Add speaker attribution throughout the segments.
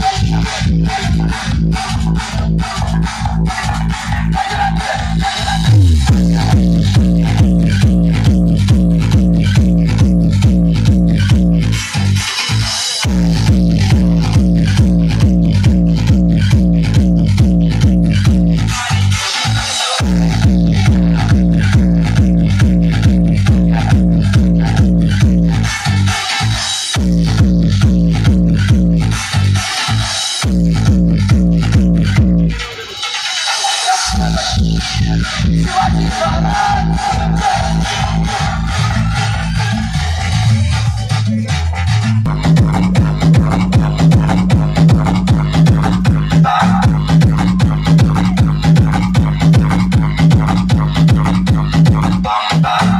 Speaker 1: Take it up. Bye.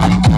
Speaker 1: Bye.